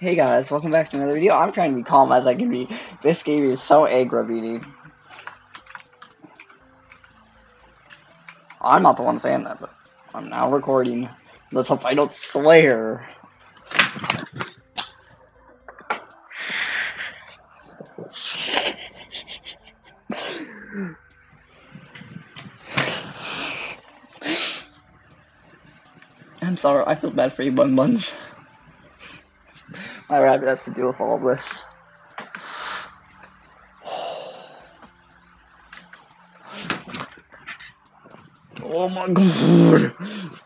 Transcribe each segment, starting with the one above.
Hey guys, welcome back to another video. I'm trying to be calm as I can be. This game is so aggravating. I'm not the one saying that, but I'm now recording. Let's hope I don't swear. I'm sorry, I feel bad for you, Bun Buns. My rabbit has to deal with all of this. Oh my god!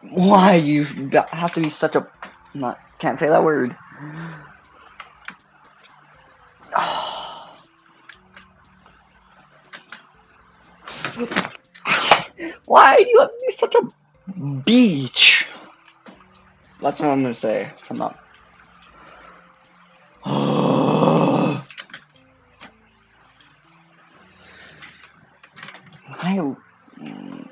Why you have to be such a not can't say that word. Why do you have to be such a beach? That's what I'm gonna say. I'm not. I. Mm,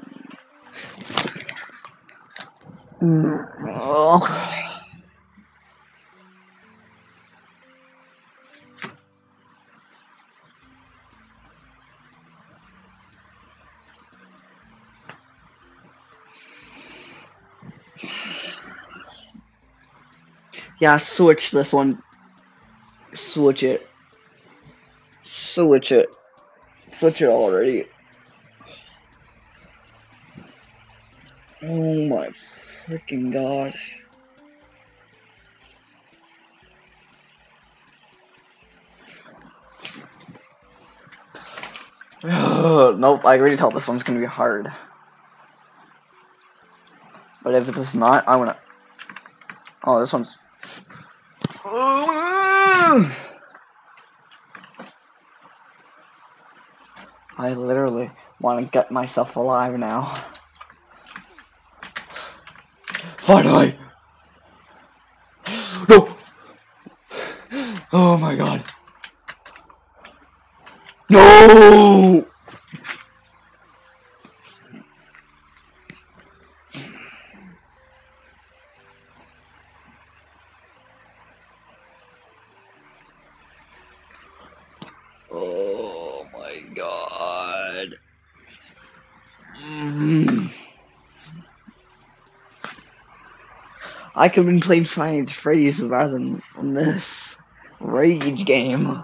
oh. Yeah, switch this one. Switch it. Switch it. Switch it already. Oh my freaking god. nope, I already told this one's gonna be hard. But if it's not, I'm gonna. Oh, this one's. I literally want to get myself alive now. Finally! No! Oh my god. No! Oh my god. Mm. I could have been playing Five Nights at Freddy's rather than this rage game.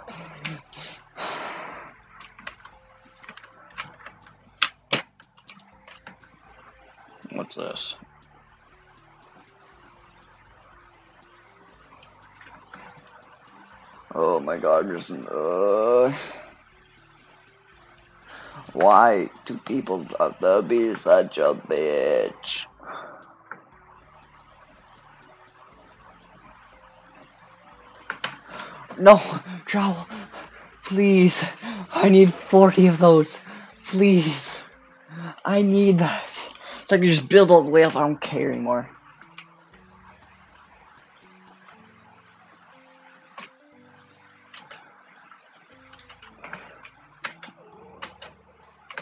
What's this? Oh my god, just uh why do people have to be such a bitch? No, trowel. Please. I need 40 of those. Please. I need that. So I can just build all the way up. I don't care anymore.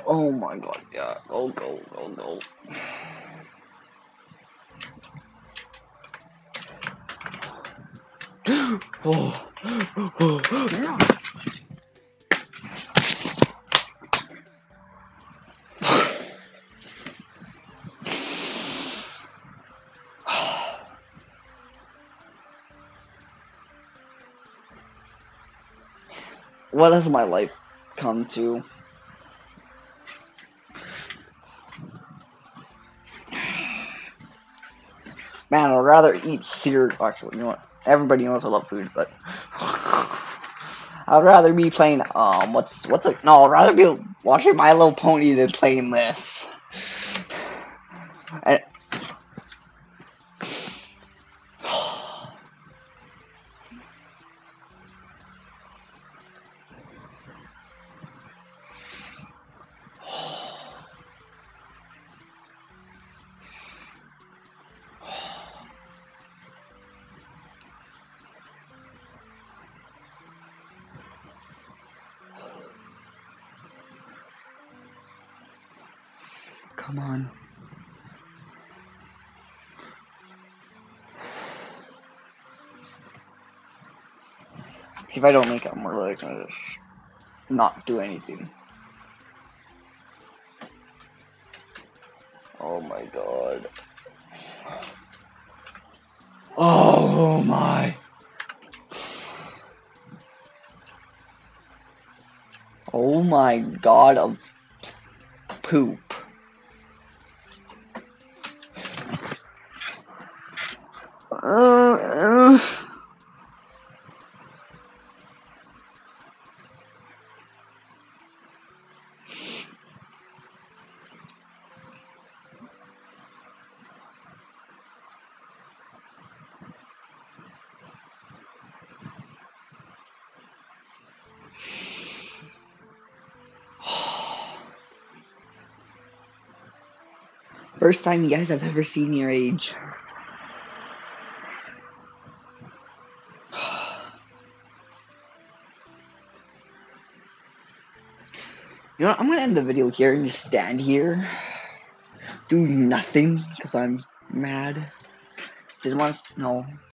Oh my god, yeah. Go, go, go, go. oh. What has my life come to? Man, I'd rather eat cereal. Actually, you know what? Everybody knows I love food, but I'd rather be playing. Um, what's what's it? No, I'd rather be watching My Little Pony than playing this. And, Come on. If I don't make it, I'm really gonna just not do anything. Oh my god. Oh my. Oh my god of poop. First time you guys have ever seen your age. You know what? I'm gonna end the video here and just stand here. Do nothing because I'm mad. Didn't want to know.